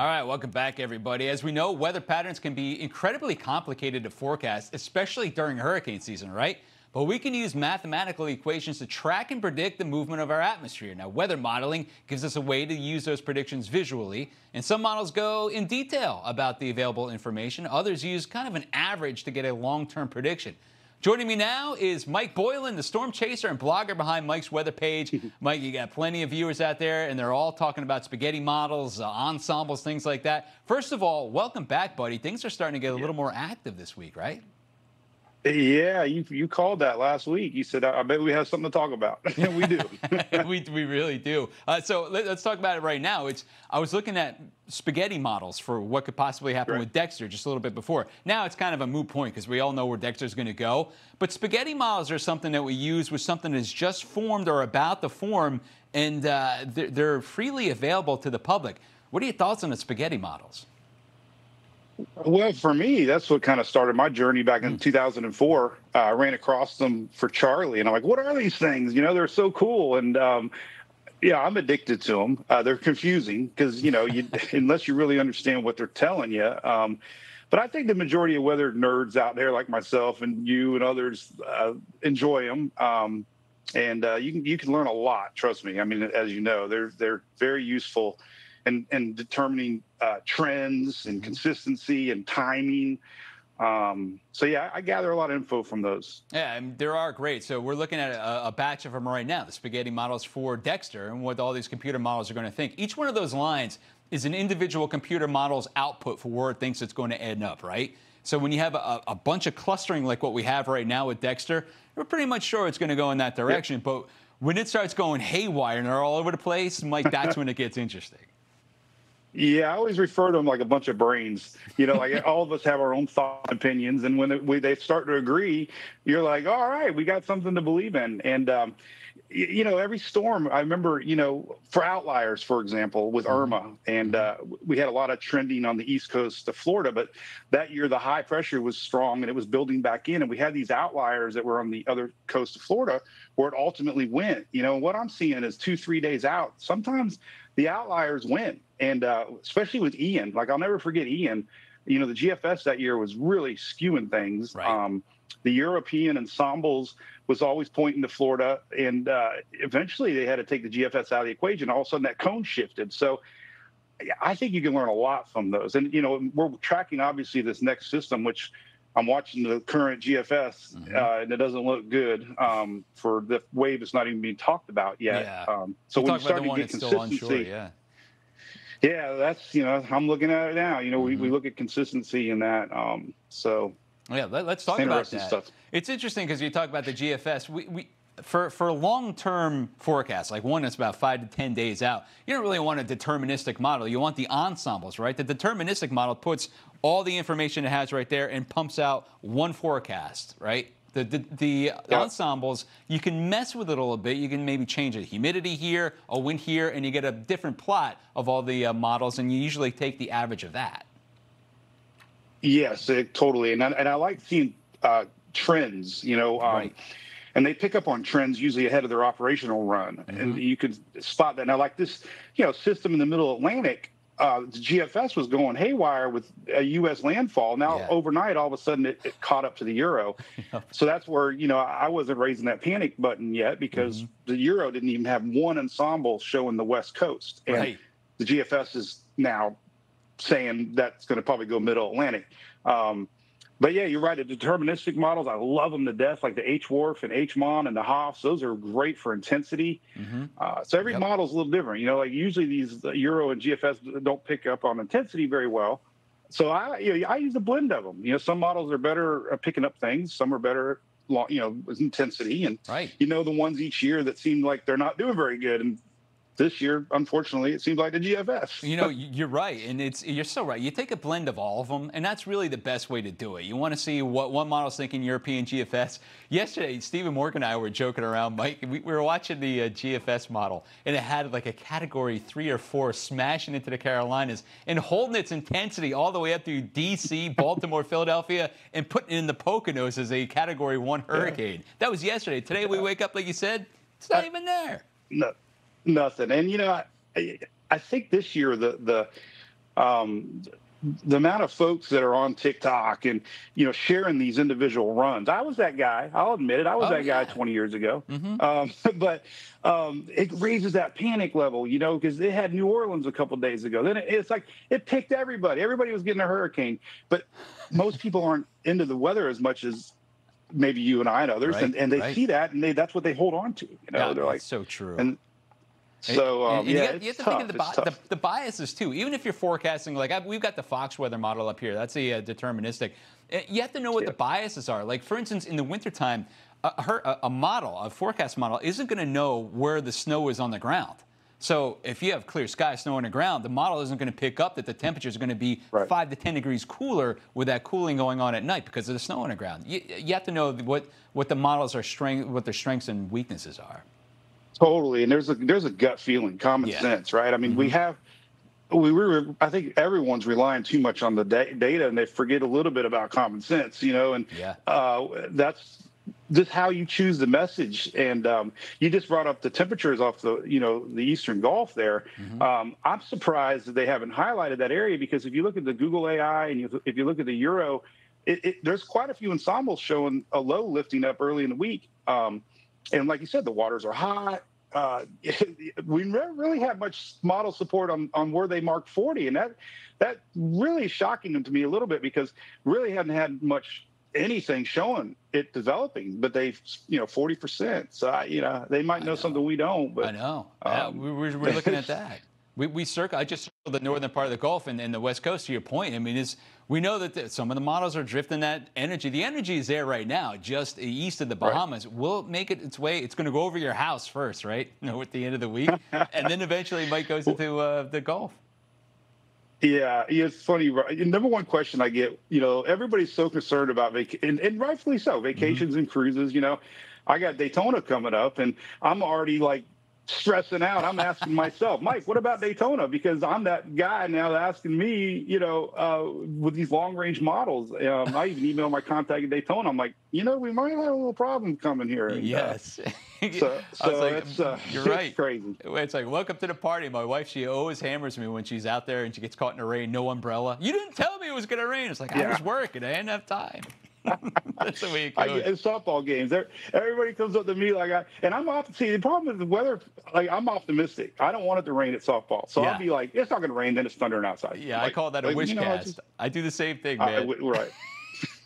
All right, welcome back, everybody. As we know, weather patterns can be incredibly complicated to forecast, especially during hurricane season, right? But we can use mathematical equations to track and predict the movement of our atmosphere. Now, weather modeling gives us a way to use those predictions visually, and some models go in detail about the available information. Others use kind of an average to get a long term prediction. Joining me now is Mike Boylan, the storm chaser and blogger behind Mike's weather page. Mike, you got plenty of viewers out there, and they're all talking about spaghetti models, uh, ensembles, things like that. First of all, welcome back, buddy. Things are starting to get a little more active this week, right? Yeah, you you called that last week. You said, "I bet we have something to talk about." Yeah, we do. we we really do. Uh, so let, us talk about it right now. It's I was looking at spaghetti models for what could possibly happen right. with Dexter just a little bit before. Now it's kind of a moot point because we all know where Dexter's going to go. But spaghetti models are something that we use with something that's just formed or about to form, and uh, they're, they're freely available to the public. What are your thoughts on the spaghetti models? Well, for me, that's what kind of started my journey back in hmm. 2004. Uh, I ran across them for Charlie, and I'm like, "What are these things? You know, they're so cool." And um, yeah, I'm addicted to them. Uh, they're confusing because you know, you, unless you really understand what they're telling you. Um, but I think the majority of weather nerds out there, like myself and you and others, uh, enjoy them. Um, and uh, you can you can learn a lot. Trust me. I mean, as you know, they're they're very useful and and determining uh, trends and mm-hmm. consistency and timing. Um, so yeah, I gather a lot of info from those. Yeah, and there are great. So we're looking at a, a, batch of them right now, the spaghetti models for Dexter, and what all these computer models are going to think. Each one of those lines is an individual computer model's output for where it thinks it's going to end up, right? So when you have a, a bunch of clustering like what we have right now with Dexter, we're pretty much sure it's going to go in that direction. Yep. But when it starts going haywire and they're all over the place, Mike, that's when it gets interesting. Yeah, I always refer to them like a bunch of brains. You know, like all of us have our own thoughts, opinions, and when it, we, they start to agree, you're like, all right, we got something to believe in. And um, you, you know, every storm. I remember, you know, for outliers, for example, with mm-hmm. Irma, and uh, we had a lot of trending on the east coast of Florida. But that year, the high pressure was strong, and it was building back in, and we had these outliers that were on the other coast of Florida, where it ultimately went. You know, what I'm seeing is two, three days out. Sometimes the outliers win and uh, especially with Ian, like I'll never forget Ian. You know, the GFS that year was really skewing things. Right. Um, the European ensembles was always pointing to Florida, and uh, eventually they had to take the GFS out of the equation. All of a sudden, that cone shifted. So, I think you can learn a lot from those. And you know, we're tracking obviously this next system, which I'm watching the current GFS, mm-hmm. uh, and it doesn't look good um, for the wave that's not even being talked about yet. Yeah. Um, so we'll when you start to get consistency, yeah. Yeah, that's you know I'm looking at it now. You know, mm-hmm. we, we mm-hmm. look at consistency in that. Um, so yeah, let, us talk about that. Stuff. It's interesting because you talk about the GFS. We, we for for long-term forecasts, like one that's about five to ten days out, you don't really want a deterministic model. You want the ensembles, right? The deterministic model puts all the information it has right there and pumps out one forecast, right? The, the, the ensembles, you can mess with it a little bit. You can maybe change the humidity here, a wind here, and you get a different plot of all the uh, models, and you usually take the average of that. Yes, it, totally. And I, and I like seeing uh, trends, you know. Um, right. And they pick up on trends usually ahead of their operational run. Mm-hmm. And you can spot that. Now, like this, you know, system in the middle Atlantic, uh, the GFS was going haywire with a U.S. landfall. Now yeah. overnight, all of a sudden, it, it caught up to the euro. so that's where you know I wasn't raising that panic button yet because mm-hmm. the euro didn't even have one ensemble showing the west coast, and right. the GFS is now saying that's going to probably go middle Atlantic. Um, but yeah, you're right. The deterministic models, I love them to death, like the HWRF and HMON and the HAFS. Those are great for intensity. Mm-hmm. Uh, so every yep. model is a little different. You know, like usually these Euro and GFS don't pick up on intensity very well. So I, you know, I use a blend of them. You know, some models are better at picking up things. Some are better, you know, with intensity. And right. you know, the ones each year that seem like they're not doing very good, and this year, unfortunately, it seems like the GFS. you know, you're right, and it's you're so right. You take a blend of all of them, and that's really the best way to do it. You want to see what one model's thinking European GFS. Yesterday, Stephen Morgan and I were joking around, Mike. We, we were watching the uh, GFS model, and it had like a Category three or four smashing into the Carolinas and holding its intensity all the way up through D.C., Baltimore, Philadelphia, and putting it in the Poconos as a Category one hurricane. Yeah. That was yesterday. Today we wake up, like you said, it's not even there. No, Nothing. And you know, I, I think this year the the um, the amount of folks that are on TikTok and you know sharing these individual runs. I was that guy. I'll admit it. I was Oh, that yeah. guy 20 years ago. Mhm. Um, but um, it raises that panic level, you know, because they had New Orleans a couple days ago. Then it, it's like it picked everybody. Everybody was getting a hurricane, but most people aren't into the weather as much as maybe you and I and others, Right, and, and they right. see that and they that's what they hold on to. You know, Yeah, they're like, so true. and so um, you yeah, have, it's you have to tough. think of the, bi- the, the biases too. Even if you're forecasting, like I, we've got the Fox weather model up here, that's a, uh, deterministic. Uh, You have to know what the biases are. Like for instance, in the wintertime, a, her, a, a model, a forecast model, isn't going to know where the snow is on the ground. So if you have clear sky, snow on the ground, the model isn't going to pick up that the temperatures are going to be Right. five to ten degrees cooler with that cooling going on at night because of the snow on the ground. You, you have to know what what the models are strength, what their strengths and weaknesses are. Totally, and there's a there's a gut feeling, common Yeah. sense, right? I mean, we have we were I think everyone's relying too much on the da- data, and they forget a little bit about common sense, you know, and Yeah. uh, that's just how you choose the message. And um, you just brought up the temperatures off the you know the Eastern Gulf there. Um, I'm surprised that they haven't highlighted that area because if you look at the Google AI and you, if you look at the Euro, it, it, there's quite a few ensembles showing a low lifting up early in the week. Um, and like you said, the waters are hot. Uh, we never really had much model support on, on where they marked 40, and that that really shocking them to me a little bit because really hadn't had much anything showing it developing, but they've you know 40 percent. So I, you know they might know, know. something we don't. But I know. um, we, we're, we're looking at that. We, we circle. I just circled the northern part of the Gulf and, and the West Coast. To your point, I mean, is we know that the, some of the models are drifting that energy. The energy is there right now, just east of the Right. Bahamas. Will make it its way. It's going to go over your house first, right? You know, at the end of the week, and then eventually it might goes into uh, the Gulf. Yeah, it's funny. right? Number one question I get, you know, everybody's so concerned about vac, and, and rightfully so, vacations and cruises. You know, I got Daytona coming up, and I'm already like stressing out. I'm asking myself, Mike, what about Daytona? Because I'm that guy now asking me, you know, uh, with these long range models. Um, I even emailed my contact at Daytona. I'm like, you know, we might have a little problem coming here. And, uh, Yes. so, I was so like, it's uh, you're it's right. crazy. It's like, welcome to the party. My wife, she always hammers me when she's out there and she gets caught in the rain, no umbrella. You didn't tell me it was going to rain. It's like, I was working. I didn't have time. That's the way it I, goes. in softball games, there- everybody comes up to me like I, and I'm off. See, the problem with the weather, like I'm optimistic. I don't want it to rain at softball, so Yeah. I'll be like, it's not going to rain, then it's thundering outside. yeah, I call that a like, wish you know, I cast. just- I do the same thing, I- I man. right.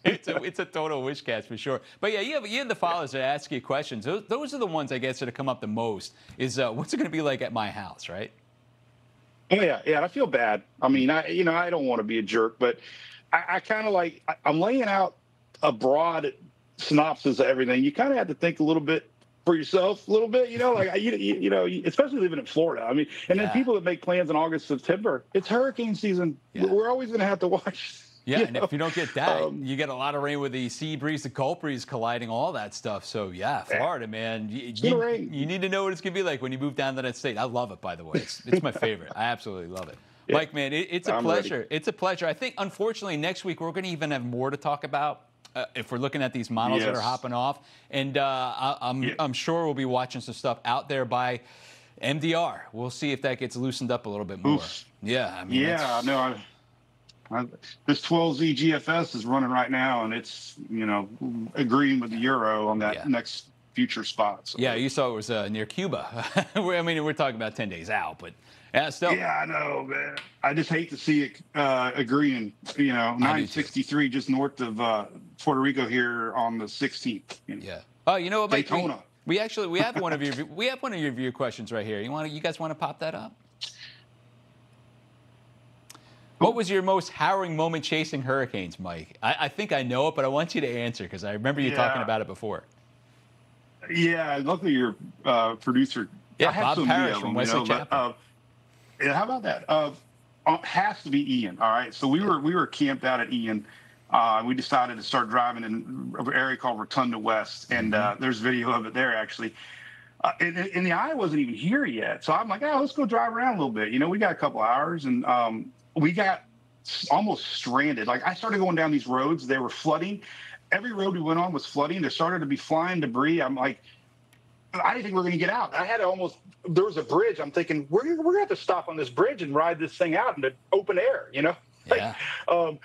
it's, a, it's a total wish cast for sure. But yeah, you have, you have the followers that ask you questions. Those, those are the ones, I guess, that have come up the most is uh, what's it going to be like at my house, right? Oh yeah, yeah. I feel bad. I mean, I you know I don't want to be a jerk, but I, I kind of like I, I'm laying out a broad synopsis of everything. You kind of have to think a little bit for yourself, a little bit. You know, like you, you, you know, especially living in Florida. I mean, and Yeah. then people that make plans in August, September. It's hurricane season. Yeah. We're always going to have to watch. Yeah, and know? if you don't get that, Um, you get a lot of rain with the sea breeze, the Gulf breeze colliding, all that stuff. So yeah, Florida, man, you, you, you need to know what it's gonna be like when you move down to that state. I love it, by the way. It's, it's my favorite. I absolutely love it. Yeah. Mike, man, it, it's a I'm ready. pleasure. It's a pleasure. I think, unfortunately, next week we're gonna even have more to talk about. Uh, if we're looking at these models that are hopping off, and uh, I, I'm, Yeah. I'm sure we'll be watching some stuff out there by MDR. We'll see if that gets loosened up a little bit more. Oof. Yeah, I mean, Yeah, no, I, I, this 12Z GFS is running right now, and it's you know agreeing with the euro on that Yeah. next future spot. So. Yeah, you saw it was uh, near Cuba. I mean, we're talking about 10 days out, but yeah, still. Yeah, I know, man. I just hate to see it uh, agreeing. You know, do too. 963 just north of uh, Puerto Rico here on the 16th. Yeah. Oh, you know what, Mike? We- Daytona. We, actually we have one of your we have one of your viewer questions right here. You want you guys want to pop that up? What was your most harrowing moment chasing hurricanes, Mike? I, I think I know it, but I want you to answer because I remember you talking about it before. Yeah, luckily your uh, producer. Yeah, Bob Parrish from Wesley you know, but, uh, how about that? Uh, uh, has to be Ian. All right. So we were we were camped out at Ian. Uh, we decided to start driving in an area called Rotunda West, and uh, Mm-hmm. there's video of it there actually. Uh, and, and the eye wasn't even here yet, so I'm like, oh, let's go drive around a little bit. You know, we got a couple hours, and um, we got almost stranded. Like I started going down these roads, they were flooding. Every road we went on was flooding. There started to be flying debris. I'm like, I didn't think we were going to get out. I had almost. There was a bridge. I'm thinking we're we're going to have to stop on this bridge and ride this thing out in the open air. You know. Yeah. um,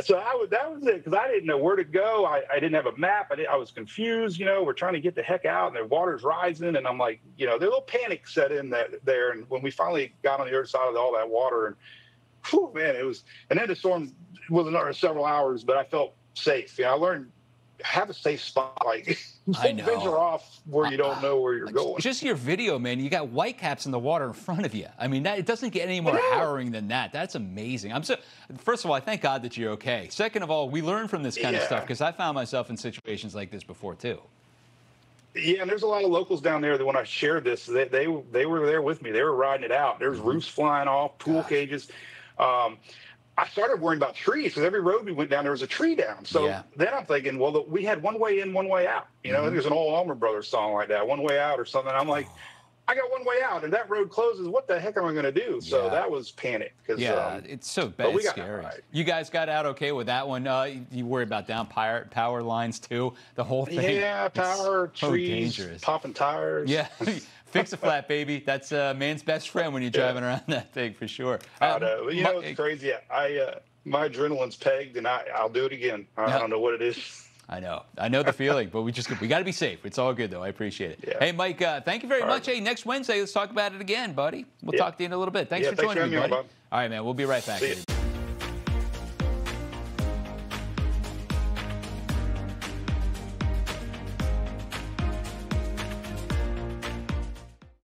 so I was that was it because I didn't know where to go. I, I didn't have a map. I, I was confused. You know, we're trying to get the heck out, and the water's rising, and I'm like, you know, the little panic set in that there. And when we finally got on the other side of all that water, and whew, man, it was. And then the storm was another several hours, but I felt safe. Yeah, I learned have a safe spot. Like I know. venture off where you don't know where you're going. Just your video, man. You got white caps in the water in front of you. I mean, that, it doesn't get any more know. harrowing than that. That's amazing. I'm so. First of all, I thank God that you're okay. Second of all, we learn from this kind of stuff because I found myself in situations like this before too. Yeah, and there's a lot of locals down there that when I shared this, they they, they were there with me. They were riding it out. There's roofs flying off, pool Mm-hmm. Gosh. cages. Um, I started worrying about trees because every road we went down there was a tree down. So Yeah. then I'm thinking, well, the, we had one way in, one way out. You know, Mhm. there's an old Allman Brothers song like that, one way out or something. I'm like, I got one way out, and that road closes. What the heck am I going to do? So Yeah. that was panic because Yeah, um, it's so bad. we got scary. right. You guys got out okay with that one. Uh, you worry about down power, power lines too. The whole thing. yeah, It's power, so trees, dangerous. popping tires. Yeah, fix a flat, baby. That's a man's best friend when you're Yeah. driving around that thing for sure. I Um, know. You know, it's crazy. I uh, my adrenaline's pegged, and I I'll do it again. I. I don't know what it is. I know, I know the feeling, but we just we got to be safe. It's all good though. I appreciate it. Yeah. Hey, Mike, uh, thank you very All much. right. Hey, next Wednesday, let's talk about it again, buddy. We'll Yeah. talk to you in a little bit. Thanks for thanks joining me, me buddy. on, All right, man. We'll be right back.